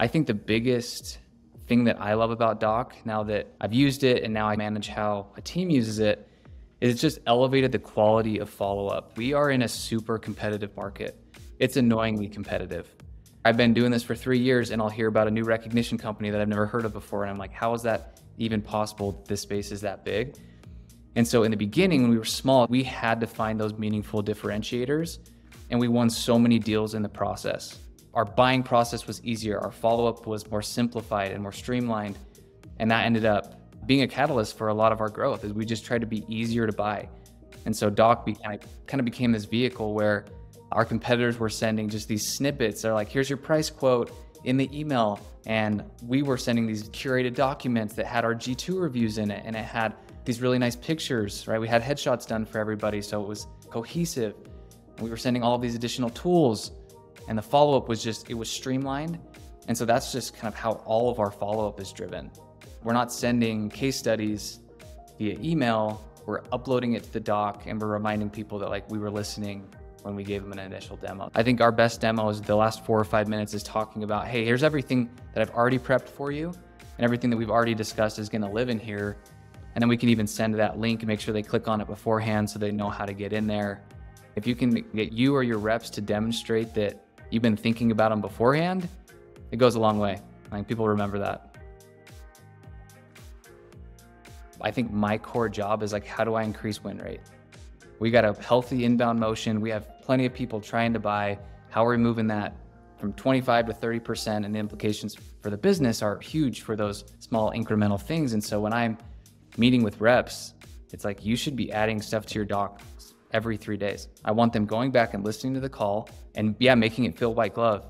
I think the biggest thing that I love about Dock now that I've used it and now I manage how a team uses it is it's just elevated the quality of follow up. We are in a super competitive market. It's annoyingly competitive. I've been doing this for three years and I'll hear about a new recognition company that I've never heard of before. And I'm like, how is that even possible? This space is that big. And so in the beginning, when we were small, we had to find those meaningful differentiators and we won so many deals in the process. Our buying process was easier, our follow up was more simplified and more streamlined. And that ended up being a catalyst for a lot of our growth is we just tried to be easier to buy. And so Dock kind of became this vehicle where our competitors were sending just these snippets. They're like, here's your price quote in the email. And we were sending these curated documents that had our G2 reviews in it and it had these really nice pictures, right? We had headshots done for everybody, so it was cohesive. We were sending all these additional tools. And the follow up was just, it was streamlined. And so that's just kind of how all of our follow up is driven. We're not sending case studies via email, we're uploading it to the doc and we're reminding people that like we were listening when we gave them an initial demo. I think our best demo is the last four or five minutes is talking about, hey, here's everything that I've already prepped for you and everything that we've already discussed is gonna live in here. And then we can even send that link and make sure they click on it beforehand so they know how to get in there. If you can get you or your reps to demonstrate that you've been thinking about them beforehand, it goes a long way. I think people remember that. I think my core job is like, how do I increase win rate? We got a healthy inbound motion. We have plenty of people trying to buy. How are we moving that from 25 to 30%? And the implications for the business are huge for those small incremental things. And so when I'm meeting with reps, it's like you should be adding stuff to your dock every three days. I want them going back and listening to the call and yeah, making it feel white glove.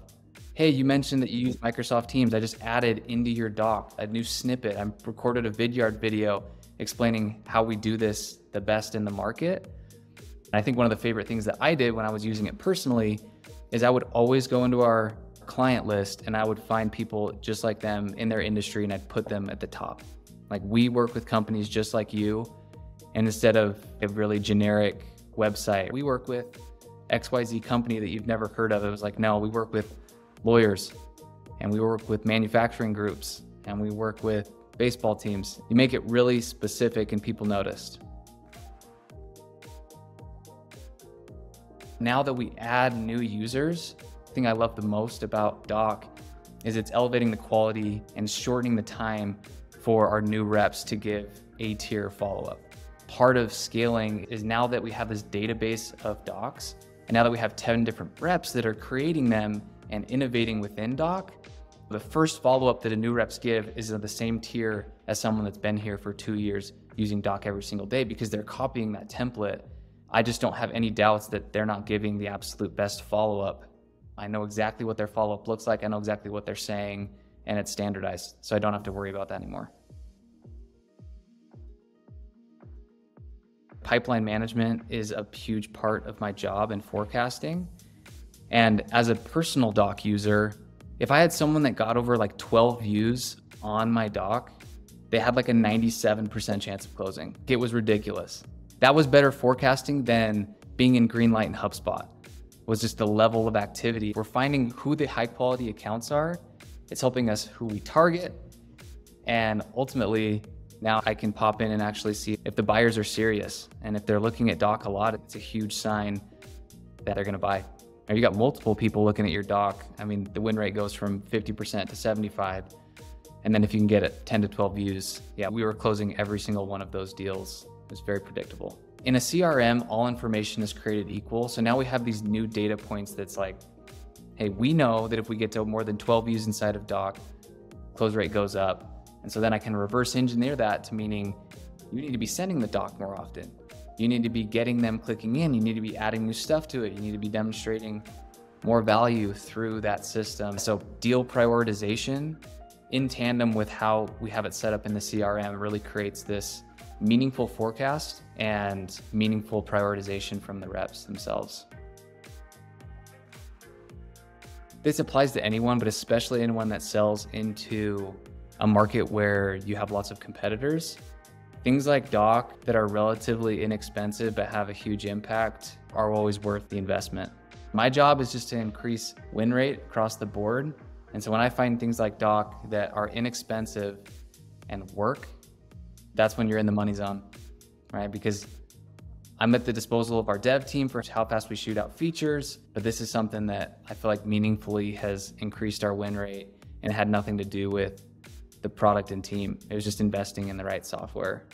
Hey, you mentioned that you use Microsoft Teams. I just added into your doc a new snippet. I recorded a Vidyard video explaining how we do this the best in the market. And I think one of the favorite things that I did when I was using it personally is I would always go into our client list and I would find people just like them in their industry and I'd put them at the top. Like we work with companies just like you. And instead of a really generic website, we work with XYZ company that you've never heard of. It was like, no, we work with lawyers and we work with manufacturing groups and we work with baseball teams. You make it really specific and people noticed. Now that we add new users, the thing I love the most about Dock is it's elevating the quality and shortening the time for our new reps to give A tier follow up. Part of scaling is now that we have this database of docs, and now that we have 10 different reps that are creating them and innovating within dock, the first follow up that a new reps give is in the same tier as someone that's been here for two years using dock every single day because they're copying that template. I just don't have any doubts that they're not giving the absolute best follow up. I know exactly what their follow up looks like, I know exactly what they're saying, and it's standardized, so I don't have to worry about that anymore. Pipeline management is a huge part of my job in forecasting. And as a personal dock user, if I had someone that got over like 12 views on my doc, they had like a 97% chance of closing. It was ridiculous. That was better forecasting than being in Greenlight and HubSpot. Was just the level of activity. We're finding who the high quality accounts are. It's helping us who we target. And ultimately, now I can pop in and actually see if the buyers are serious. And if they're looking at dock a lot, it's a huge sign that they're going to buy or you got multiple people looking at your doc. I mean, the win rate goes from 50% to 75. And then if you can get it 10 to 12 views, yeah, we were closing every single one of those deals. It was very predictable. In a CRM, all information is created equal. So now we have these new data points that's like, hey, we know that if we get to more than 12 views inside of dock, close rate goes up. And so then I can reverse engineer that to meaning you need to be sending the doc more often. You need to be getting them clicking in. You need to be adding new stuff to it. You need to be demonstrating more value through that system. So deal prioritization in tandem with how we have it set up in the CRM really creates this meaningful forecast and meaningful prioritization from the reps themselves. This applies to anyone, but especially anyone that sells into a market where you have lots of competitors. Things like Dock that are relatively inexpensive but have a huge impact are always worth the investment. My job is just to increase win rate across the board And so when I find things like Dock that are inexpensive and work, that's when you're in the money zone, right? Because I'm at the disposal of our dev team for how fast we shoot out features, but this is something that I feel like meaningfully has increased our win rate and had nothing to do with the product and team. It was just investing in the right software.